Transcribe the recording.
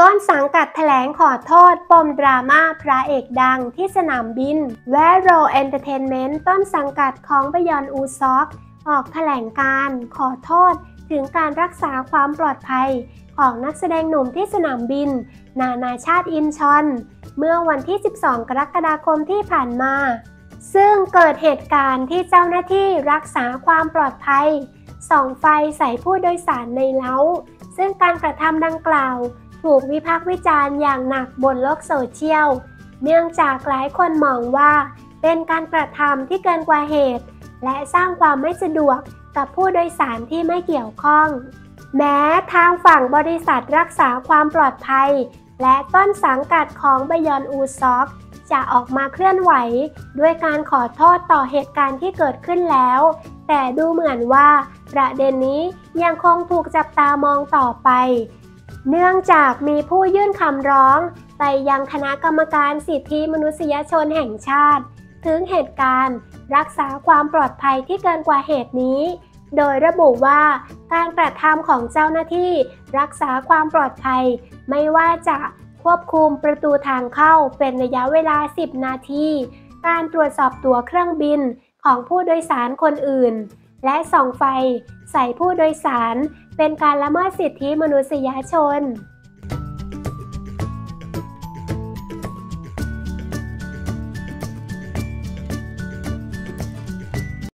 ต้นสังกัดแถลงขอโทษปมดราม่าพระเอกดังที่สนามบิน VARO Entertainment ต้นสังกัดของบยอนอูซอก ออกแถลงการณ์ขอโทษถึงการรักษาความปลอดภัย ของนักแสดงหนุ่มที่สนามบิน นานาชาติอินชอน เมื่อวันที่ 12 กรกฎาคมที่ผ่านมา ซึ่งเกิดเหตุการณ์ที่เจ้าหน้าที่รักษาความปลอดภัยส่องไฟใส่ผู้โดยสารในเล้า ซึ่งการกระทำดังกล่าว ถูกวิพากษ์วิจารณ์อย่างหนักบนโลกโซเชียล เนื่องจากหลายคนมองว่า เป็นการกระทำที่เกินกว่าเหตุ และสร้างความไม่สะดวกกับผู้โดยสารที่ไม่เกี่ยวข้อง แม้ทางฝั่งบริษัทรักษาความปลอดภัย และต้นสังกัดของบยอนอูซอกจะออกมาเคลื่อนไหว ด้วยการขอโทษต่อเหตุการณ์ที่เกิดขึ้นแล้ว แต่ดูเหมือนว่า ประเด็นนี้ยังคงถูกจับตามองต่อไป เนื่องจากมีผู้ยื่นคำร้องไปยังคณะกรรมการสิทธิมนุษยชนแห่งชาติ ถึงเหตุการณ์ รักษาความปลอดภัยที่เกินกว่าเหตุนี้ โดยระบุว่าการกระทำของเจ้าหน้าที่ รักษาความปลอดภัย ไม่ว่าจะควบคุมประตูทางเข้าเป็นระยะเวลา 10 นาที การตรวจสอบตั๋วเครื่องบินของผู้โดยสารคนอื่น และส่องไฟใส่ผู้โดยสารเป็นการละเมิดสิทธิมนุษยชน